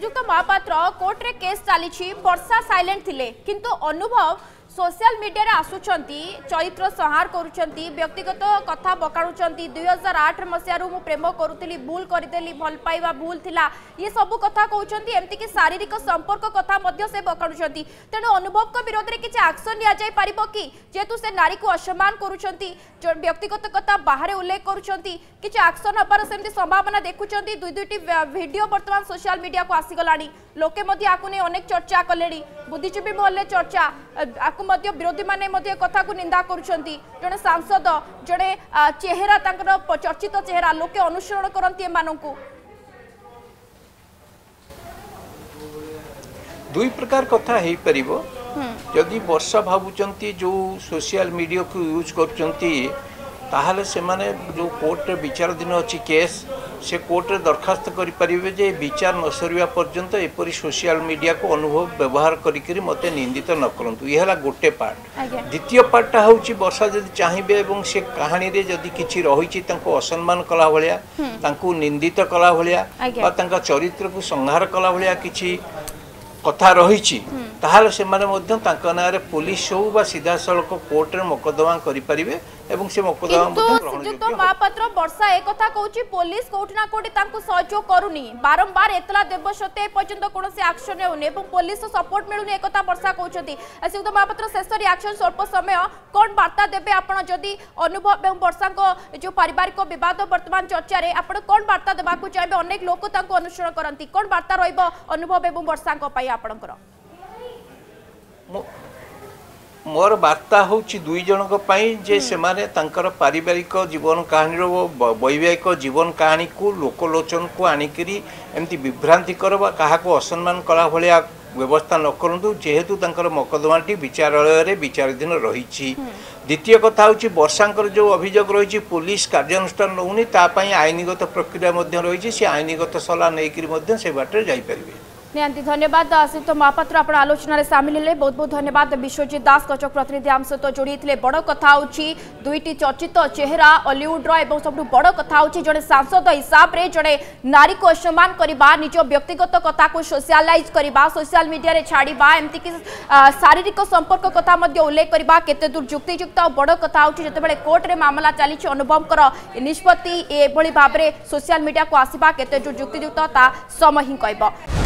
ଶ୍ରୀଯୁକ୍ତ ମହାପାତ୍ର କୋର୍ଟରେ କେସ୍ ଚାଲିଛି ବର୍ଷା ସାଇଲେଣ୍ଟ ଥିଲେ କିନ୍ତୁ ଅନୁଭବ সোশিয়াল মিডিয়ায় আসুচার চরিত্র সংহার করছেন ব্যক্তিগত কথা বকাড়ুচার দুই হাজার আট মশার মু প্রেম করুলি ভুল করেদেলি ভাল পাইবা ভুল লা ইসবু কথা কৌন এমতিকি শারীরিক সম্পর্ক কথা সে বকাড়ুচার তেমন অনুভব বিরোধে কিছু আকশন নিয়ে পার কি যেহেতু সে নারী অসম্মান করছেন ব্যক্তিগত কথা বাহারে উল্লেখ করছেন কিছু আকশন হবার সেমি সম্ভাবনা দেখুম দুই দুইটি ভিডিও বর্তমান সোশিয়াল মিডিয়া আসিগলা ଲୋକେ ମଧ୍ୟ ଆକୁ ନେଇ ଅନେକ ଚର୍ଚ୍ଚା କଲେଣି ବୁଦ୍ଧିଜୀବୀ ମହଲରେ ଚର୍ଚ୍ଚା ଆକୁ ମଧ୍ୟ ବିରୋଧୀମାନେ ମଧ୍ୟ କଥାକୁ ନିନ୍ଦା କରୁଛନ୍ତି ଜଣେ ସାଂସଦ ଜଣେ ଚେହେରା ତାଙ୍କର ଚର୍ଚ୍ଚିତ ଚେହେରା ଲୋକେ ଅନୁସରଣ କରନ୍ତି ଏମାନଙ୍କୁ ଦୁଇ ପ୍ରକାର କଥା ହେଇପାରିବ ଯଦି ବର୍ଷା ଭାବୁଛନ୍ତି ଯେଉଁ ସୋସିଆଲ ମିଡ଼ିଆକୁ ୟୁଜ୍ କରୁଛନ୍ତି ତାହେଲେ ସେମାନେ ଯେଉଁ କୋର୍ଟରେ ବିଚାରାଧୀନ ଅଛି କେସ୍ ସେ କୋର୍ଟରେ ଦରଖାସ୍ତ କରିପାରିବେ ଯେ ବିଚାର ନ ସରିବା ପର୍ଯ୍ୟନ୍ତ ଏପରି ସୋସିଆଲ ମିଡ଼ିଆକୁ ଅନୁଭବ ବ୍ୟବହାର କରିକିରି ମୋତେ ନିନ୍ଦିତ ନ କରନ୍ତୁ ଏ ହେଲା ଗୋଟେ ପାର୍ଟ ଦ୍ୱିତୀୟ ପାର୍ଟଟା ହେଉଛି ବର୍ଷା ଯଦି ଚାହିଁବେ ଏବଂ ସେ କାହାଣୀରେ ଯଦି କିଛି ରହିଛି ତାଙ୍କୁ ଅସମ୍ମାନ କଲା ଭଳିଆ ତାଙ୍କୁ ନିନ୍ଦିତ କଲା ଭଳିଆ ବା ତାଙ୍କ ଚରିତ୍ରକୁ ସଂହାର କଲା ଭଳିଆ କିଛି କଥା ରହିଛି ତାହେଲେ ସେମାନେ ମଧ୍ୟ ତାଙ୍କ ନାଁରେ ପୋଲିସ ହଉ ବା ସିଧାସଳଖ କୋର୍ଟରେ ମକଦ୍ଦମା କରିପାରିବେ ଏବଂ ସେ ମକଦ୍ଦମା ମଧ୍ୟ ଗ୍ରହଣ ଯୋଗ୍ୟ ମହାପାତ୍ର ବର୍ଷା ଏ କଥା କହୁଛି ପୋଲିସ କୋଉଠି ନା କୋଉଠି ତାଙ୍କୁ ସହଯୋଗ କରୁନି ବାରମ୍ବାର ଏତଲା ଦେବ ସତ୍ତ୍ୱେ ଏପର୍ଯ୍ୟନ୍ତ କୌଣସି ଆକ୍ସନ ହେଉନି ଏବଂ ପୋଲିସର ସପୋର୍ଟ ମିଳୁନି ଏକଥା ବର୍ଷା କହୁଛନ୍ତି ଶ୍ରୀଯୁକ୍ତ ମହାପାତ୍ର ଶେଷ ରିଆକ୍ସନ ସ୍ୱଳ୍ପ ସମୟ କ'ଣ ବାର୍ତ୍ତା ଦେବେ ଆପଣ ଯଦି ଅନୁଭବ ଏବଂ ବର୍ଷାଙ୍କ ଯେଉଁ ପାରିବାରିକ ବିବାଦ ବର୍ତ୍ତମାନ ଚର୍ଚ୍ଚାରେ ଆପଣ କ'ଣ ବାର୍ତ୍ତା ଦେବାକୁ ଚାହିଁବେ ଅନେକ ଲୋକ ତାଙ୍କୁ ଅନୁସରଣ କରନ୍ତି କ'ଣ ବାର୍ତ୍ତା ରହିବ ଅନୁଭବ ଏବଂ ବର୍ଷାଙ୍କ ପାଇଁ ଆପଣଙ୍କର ମୋର ବାର୍ତ୍ତା ହେଉଛି ଦୁଇ ଜଣଙ୍କ ପାଇଁ ଯେ ସେମାନେ ତାଙ୍କର ପାରିବାରିକ ଜୀବନ କାହାଣୀର ଓ ବୈବାହିକ ଜୀବନ କାହାଣୀକୁ ଲୋକଲୋଚନକୁ ଆଣିକରି ଏମିତି ବିଭ୍ରାନ୍ତିକର ବା କାହାକୁ ଅସମ୍ମାନ କଲା ଭଳିଆ ବ୍ୟବସ୍ଥା ନ କରନ୍ତୁ ଯେହେତୁ ତାଙ୍କର ମକଦ୍ଦମାଟି ବିଚାରାଳୟରେ ବିଚାରାଧୀନ ରହିଛି ଦ୍ୱିତୀୟ କଥା ହେଉଛି ବର୍ଷାଙ୍କର ଯେଉଁ ଅଭିଯୋଗ ରହିଛି ପୋଲିସ କାର୍ଯ୍ୟାନୁଷ୍ଠାନ ନେଉନି ତା ପାଇଁ ଆଇନଗତ ପ୍ରକ୍ରିୟା ମଧ୍ୟ ରହିଛି ସେ ଆଇନଗତ ସଲା ନେଇକରି ମଧ୍ୟ ସେ ବାଟରେ ଯାଇପାରିବେ ନିହାତି ଧନ୍ୟବାଦ ସେ ତ ମହାପାତ୍ର ଆପଣ ଆଲୋଚନାରେ ସାମିଲ ହେଲେ ବହୁତ ବହୁତ ଧନ୍ୟବାଦ ବିଶ୍ୱଜିତ ଦାସ କଟକ ପ୍ରତିନିଧି ଆମ ସହିତ ଯୋଡ଼ି ହେଇଥିଲେ ବଡ଼ କଥା ହେଉଛି ଦୁଇଟି ଚର୍ଚ୍ଚିତ ଚେହେରା ଅଲିଉଡ଼ର ଏବଂ ସବୁଠୁ ବଡ଼ କଥା ହେଉଛି ଜଣେ ସାଂସଦ ହିସାବରେ ଜଣେ ନାରୀକୁ ଅସମ୍ମାନ କରିବା ନିଜ ବ୍ୟକ୍ତିଗତ କଥାକୁ ସୋସିଆଲାଇଜ୍ କରିବା ସୋସିଆଲ ମିଡ଼ିଆରେ ଛାଡ଼ିବା ଏମିତିକି ଶାରୀରିକ ସମ୍ପର୍କ କଥା ମଧ୍ୟ ଉଲ୍ଲେଖ କରିବା କେତେ ଦୂର ଯୁକ୍ତିଯୁକ୍ତ ଆଉ ବଡ଼ କଥା ହେଉଛି ଯେତେବେଳେ କୋର୍ଟରେ ମାମଲା ଚାଲିଛି ଅନୁଭବଙ୍କର ନିଷ୍ପତ୍ତି ଏଭଳି ଭାବରେ ସୋସିଆଲ ମିଡ଼ିଆକୁ ଆସିବା କେତେ ଦୂର ଯୁକ୍ତିଯୁକ୍ତ ତା ସମୟ ହିଁ କହିବ